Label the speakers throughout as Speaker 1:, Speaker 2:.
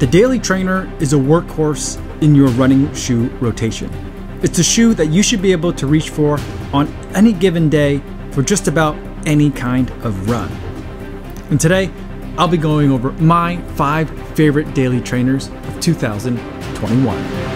Speaker 1: The Daily Trainer is a workhorse in your running shoe rotation. It's a shoe that you should be able to reach for on any given day for just about any kind of run. And today, I'll be going over my five favorite daily trainers of 2021.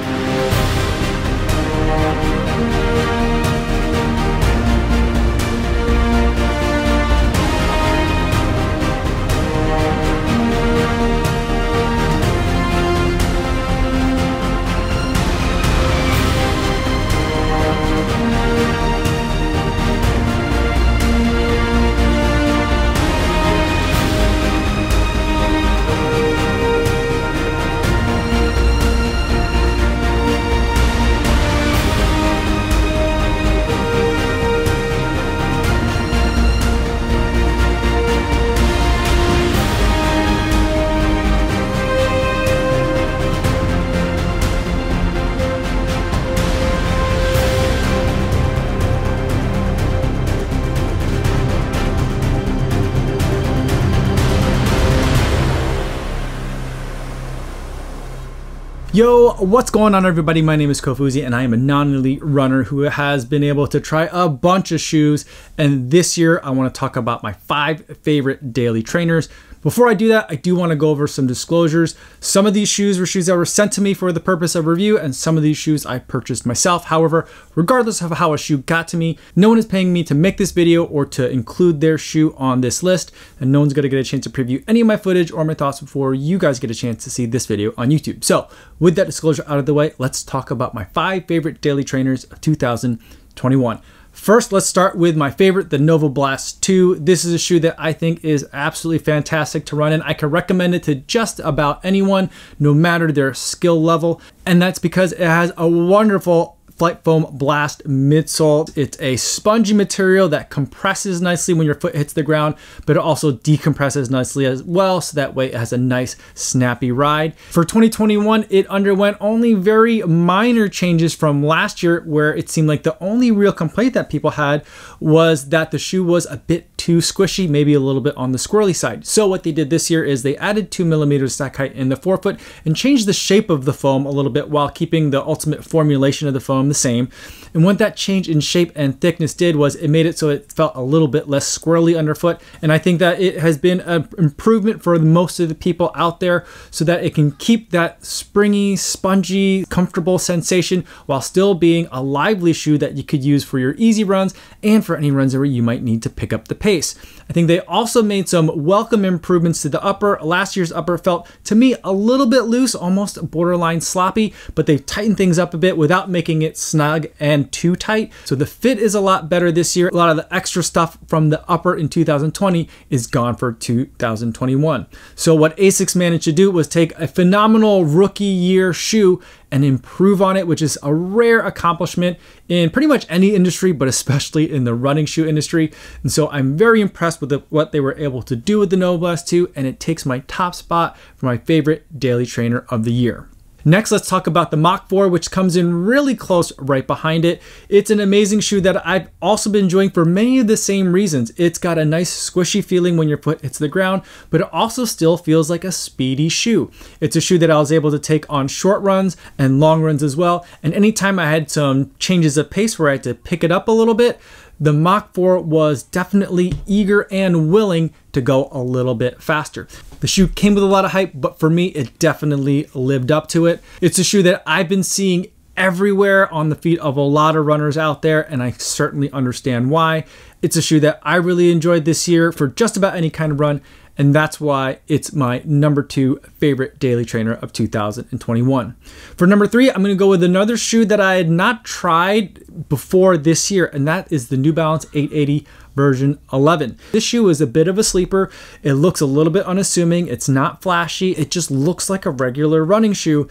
Speaker 1: Yo, what's going on everybody? My name is Kofuzi and I am a non-elite runner who has been able to try a bunch of shoes and this year I want to talk about my five favorite daily trainers before I do that, I do want to go over some disclosures. Some of these shoes were shoes that were sent to me for the purpose of review, and some of these shoes I purchased myself. However, regardless of how a shoe got to me, no one is paying me to make this video or to include their shoe on this list, and no one's gonna get a chance to preview any of my footage or my thoughts before you guys get a chance to see this video on YouTube. So, with that disclosure out of the way, let's talk about my five favorite daily trainers of 2021. First, let's start with my favorite, the Novablast 2. This is a shoe that I think is absolutely fantastic to run in. I can recommend it to just about anyone, no matter their skill level. And that's because it has a wonderful FlyteFoam Blast midsole. It's a spongy material that compresses nicely when your foot hits the ground, but it also decompresses nicely as well, so that way it has a nice snappy ride. For 2021, it underwent only very minor changes from last year, where it seemed like the only real complaint that people had was that the shoe was a bit too squishy, maybe a little bit on the squirrely side. So what they did this year is they added two millimeters stack height in the forefoot and changed the shape of the foam a little bit while keeping the ultimate formulation of the foam the same. And what that change in shape and thickness did was it made it so it felt a little bit less squirrely underfoot. And I think that it has been an improvement for most of the people out there so that it can keep that springy, spongy, comfortable sensation while still being a lively shoe that you could use for your easy runs and for any runs where you might need to pick up the pace. I think they also made some welcome improvements to the upper. Last year's upper felt to me a little bit loose, almost borderline sloppy, but they've tightened things up a bit without making it snug and too tight. So the fit is a lot better this year. A lot of the extra stuff from the upper in 2020 is gone for 2021. So what Asics managed to do was take a phenomenal rookie year shoe and improve on it, which is a rare accomplishment in pretty much any industry, but especially in the running shoe industry. And so I'm very impressed with the, what they were able to do with the Novablast 2, and it takes my top spot for my favorite daily trainer of the year. Next, let's talk about the Mach 4, which comes in really close right behind it. It's an amazing shoe that I've also been enjoying for many of the same reasons. It's got a nice squishy feeling when your foot hits the ground, but it also still feels like a speedy shoe. It's a shoe that I was able to take on short runs and long runs as well. And anytime I had some changes of pace where I had to pick it up a little bit, the Mach 4 was definitely eager and willing to go a little bit faster. The shoe came with a lot of hype, but for me, it definitely lived up to it. It's a shoe that I've been seeing everywhere on the feet of a lot of runners out there, and I certainly understand why. It's a shoe that I really enjoyed this year for just about any kind of run, and that's why it's my number two favorite daily trainer of 2021. For number three, I'm going to go with another shoe that I had not tried before this year, and that is the New Balance 880 version 11. This shoe is a bit of a sleeper. It looks a little bit unassuming. It's not flashy. It just looks like a regular running shoe.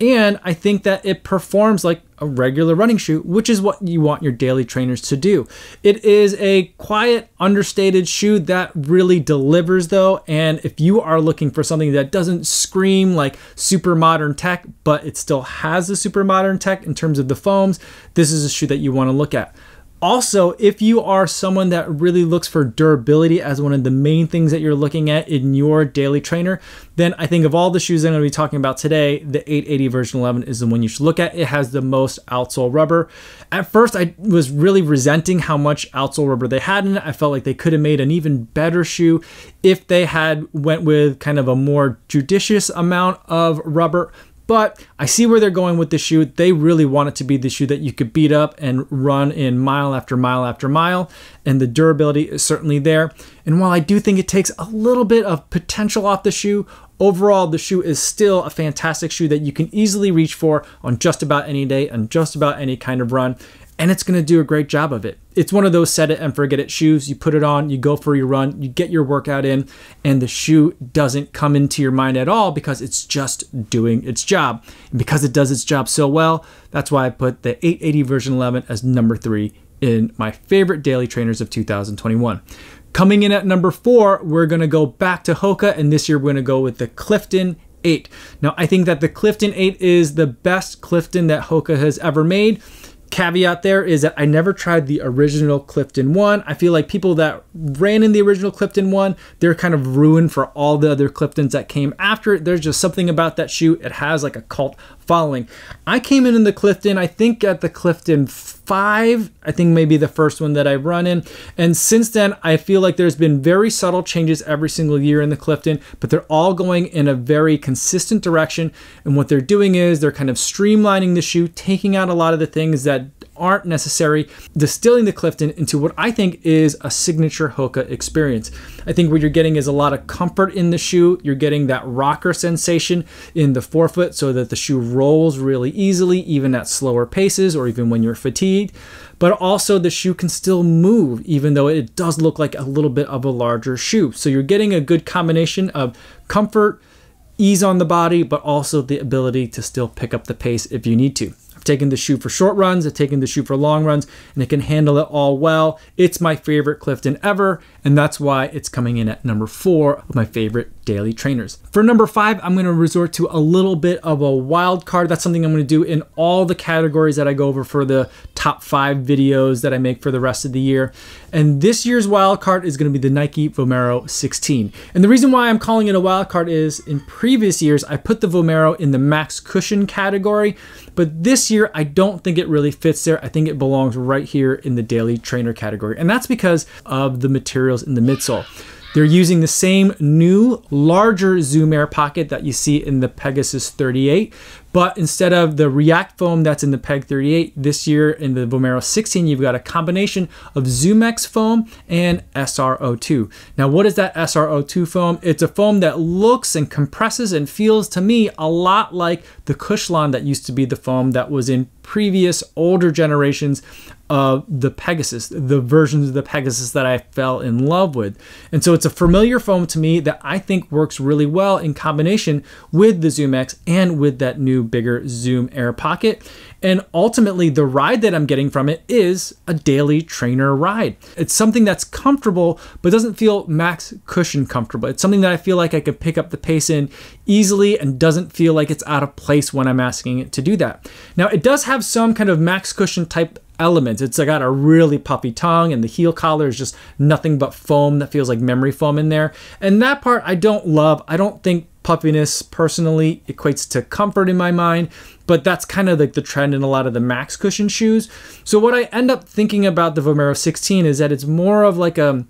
Speaker 1: And I think that it performs like a regular running shoe, which is what you want your daily trainers to do. It is a quiet, understated shoe that really delivers, though. And if you are looking for something that doesn't scream like super modern tech, but it still has the super modern tech in terms of the foams, this is a shoe that you want to look at. Also, if you are someone that really looks for durability as one of the main things that you're looking at in your daily trainer, then I think of all the shoes I'm going to be talking about today, the 880 version 11 is the one you should look at. It has the most outsole rubber. At first, I was really resenting how much outsole rubber they had in it. I felt like they could have made an even better shoe if they had went with kind of a more judicious amount of rubber but I see where they're going with the shoe. They really want it to be the shoe that you could beat up and run in mile after mile after mile. And the durability is certainly there. And while I do think it takes a little bit of potential off the shoe, overall the shoe is still a fantastic shoe that you can easily reach for on just about any day and just about any kind of run and it's going to do a great job of it. It's one of those set it and forget it shoes. You put it on, you go for your run, you get your workout in, and the shoe doesn't come into your mind at all because it's just doing its job. And because it does its job so well, that's why I put the 880 version 11 as number three in my favorite daily trainers of 2021. Coming in at number four, we're going to go back to Hoka, and this year we're going to go with the Clifton 8. Now, I think that the Clifton 8 is the best Clifton that Hoka has ever made caveat there is that I never tried the original Clifton 1. I feel like people that ran in the original Clifton 1, they're kind of ruined for all the other Cliftons that came after it. There's just something about that shoe. It has like a cult following. I came in in the Clifton, I think at the Clifton 5, I think maybe the first one that I've run in. And since then, I feel like there's been very subtle changes every single year in the Clifton, but they're all going in a very consistent direction. And what they're doing is they're kind of streamlining the shoe, taking out a lot of the things that aren't necessary, distilling the Clifton into what I think is a signature Hoka experience. I think what you're getting is a lot of comfort in the shoe. You're getting that rocker sensation in the forefoot so that the shoe rolls really easily, even at slower paces or even when you're fatigued. But also, the shoe can still move, even though it does look like a little bit of a larger shoe. So you're getting a good combination of comfort, ease on the body, but also the ability to still pick up the pace if you need to. I've taken the shoe for short runs, I've taken the shoe for long runs, and it can handle it all well. It's my favorite Clifton ever, and that's why it's coming in at number four of my favorite daily trainers. For number five, I'm gonna resort to a little bit of a wild card. That's something I'm gonna do in all the categories that I go over for the top five videos that I make for the rest of the year. And this year's wild card is gonna be the Nike Vomero 16. And the reason why I'm calling it a wild card is in previous years, I put the Vomero in the max cushion category, but this year, I don't think it really fits there. I think it belongs right here in the daily trainer category. And that's because of the materials in the midsole. They're using the same new, larger Zoom Air pocket that you see in the Pegasus 38, but instead of the React foam that's in the Peg 38, this year in the Vomero 16, you've got a combination of ZoomX foam and SR-02. Now, what is that SR-02 foam? It's a foam that looks and compresses and feels to me a lot like the Cushlon that used to be the foam that was in previous older generations of the Pegasus, the versions of the Pegasus that I fell in love with. And so it's a familiar foam to me that I think works really well in combination with the ZoomX and with that new bigger Zoom Air Pocket. And ultimately, the ride that I'm getting from it is a daily trainer ride. It's something that's comfortable, but doesn't feel max cushion comfortable. It's something that I feel like I could pick up the pace in easily and doesn't feel like it's out of place when I'm asking it to do that. Now, it does have some kind of max cushion type elements. It's got a really puffy tongue, and the heel collar is just nothing but foam that feels like memory foam in there. And that part I don't love. I don't think puffiness personally equates to comfort in my mind, but that's kind of like the trend in a lot of the max cushion shoes. So what I end up thinking about the Vomero 16 is that it's more of like a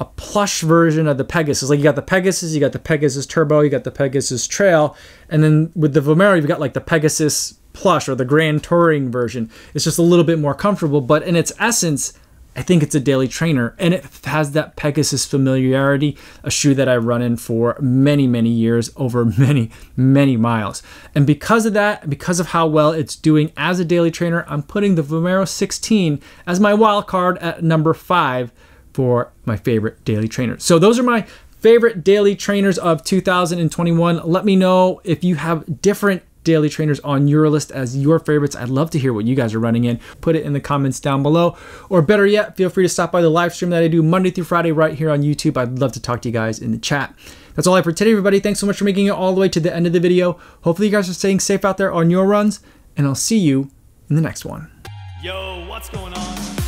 Speaker 1: a plush version of the Pegasus. Like you got the Pegasus, you got the Pegasus Turbo, you got the Pegasus Trail, and then with the Vomero, you've got like the Pegasus Plush or the Grand Touring version. It's just a little bit more comfortable, but in its essence, I think it's a daily trainer and it has that Pegasus familiarity, a shoe that I run in for many, many years over many, many miles. And because of that, because of how well it's doing as a daily trainer, I'm putting the Vomero 16 as my wild card at number five for my favorite daily trainers. So those are my favorite daily trainers of 2021. Let me know if you have different daily trainers on your list as your favorites. I'd love to hear what you guys are running in. Put it in the comments down below. Or better yet, feel free to stop by the live stream that I do Monday through Friday right here on YouTube. I'd love to talk to you guys in the chat. That's all I have for today, everybody. Thanks so much for making it all the way to the end of the video. Hopefully you guys are staying safe out there on your runs, and I'll see you in the next one.
Speaker 2: Yo, what's going on?